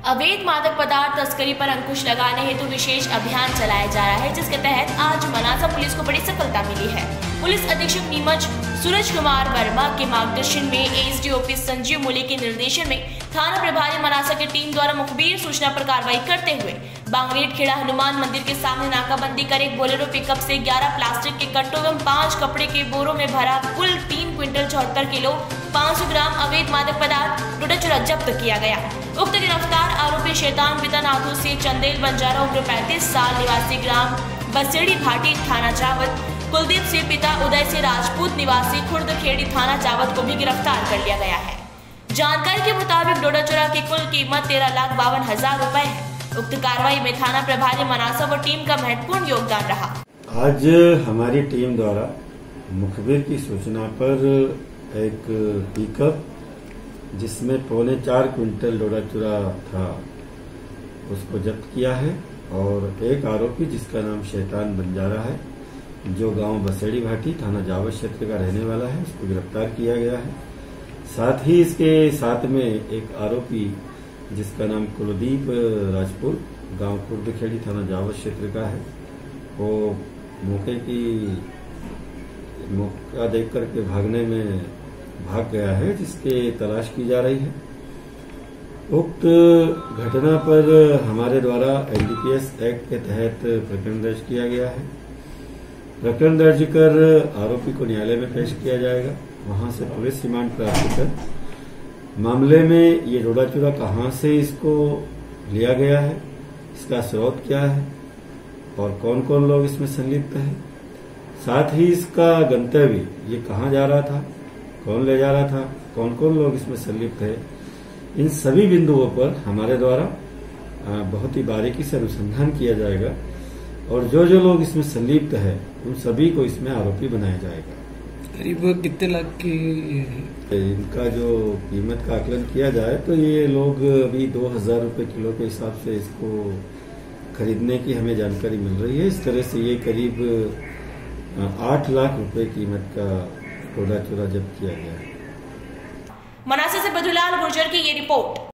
अवैध मादक पदार्थ तस्करी पर अंकुश लगाने हेतु विशेष अभियान चलाया जा रहा है, जिसके तहत आज मनासा पुलिस को बड़ी सफलता मिली है। पुलिस अधीक्षक नीमच सूरज कुमार वर्मा के मार्गदर्शन में एस एसडीओपी संजीव मूली के निर्देशन में थाना प्रभारी मनासा की टीम द्वारा मुखबिर सूचना पर कार्रवाई करते हुए बांगरेट खेड़ा हनुमान मंदिर के सामने नाकाबंदी कर एक बोलेरो पिकअप से 11 प्लास्टिक के कट्टों एवं पाँच कपड़े के बोरों में भरा कुल तीन क्विंटल चौहत्तर किलो 500 ग्राम अवैध मादक पदार्थ टोटा चुरा जब्त किया गया। उक्त गिरफ़्तार आरोपी शैतान पिता नाथू से चंदेल बंजारा, उम्र पैंतीस साल, निवासी ग्राम बसेड़ी भाटी थाना चावत कुलदीप सिंह पिता उदय सिंह राजपूत, निवासी खुर्द खेड़ी थाना चावत को भी गिरफ़्तार कर लिया गया है। जानकारी के मुताबिक डोडा चुरा की कुल कीमत तेरह लाख बावन हज़ार रूपए है। उक्त कार्रवाई में थाना प्रभारी मनासा व टीम का महत्वपूर्ण योगदान रहा। आज हमारी टीम द्वारा मुखबिर की सूचना पर एक पिकअप जिसमें पौने चार क्विंटल डोडा चूरा था, उसको जब्त किया है और एक आरोपी जिसका नाम शैतान बंजारा है, जो गाँव बसेड़ी भाटी थाना जावत क्षेत्र का रहने वाला है, उसको गिरफ़्तार किया गया है। साथ ही इसके साथ में एक आरोपी जिसका नाम कुलदीप राजपुर, गाँव कुर्दखेड़ी थाना जावत क्षेत्र का है, वो मौके की, मौका देख करके भागने में भाग गया है, जिसके तलाश की जा रही है। उक्त घटना पर हमारे द्वारा एनडीपीएस एक्ट के तहत प्रकरण दर्ज किया गया है। प्रकरण दर्ज कर आरोपी को न्यायालय में पेश किया जाएगा। वहाँ से पुलिस रिमांड प्राप्त कर मामले में ये रोड़ा चूरा कहाँ से इसको लिया गया है, इसका स्रोत क्या है, और कौन कौन लोग इसमें संलिप्त है, साथ ही इसका गंतव्य ये कहाँ जा रहा था कौन ले जा रहा था? कौन कौन लोग इसमें संलिप्त है? इन सभी बिंदुओं पर हमारे द्वारा बहुत ही बारीकी से अनुसंधान किया जाएगा और जो जो लोग इसमें संलिप्त है उन सभी को इसमें आरोपी बनाया जाएगा। करीब कितने लाख की इनका जो कीमत का आकलन किया जाए तो ये लोग अभी दो हज़ार रुपये किलो के हिसाब से इसको खरीदने की हमें जानकारी मिल रही है। इस तरह से ये करीब आठ लाख रुपए कीमत का टोला चोरा जब्त किया गया। मनासा से बधुलाल गुर्जर की ये रिपोर्ट।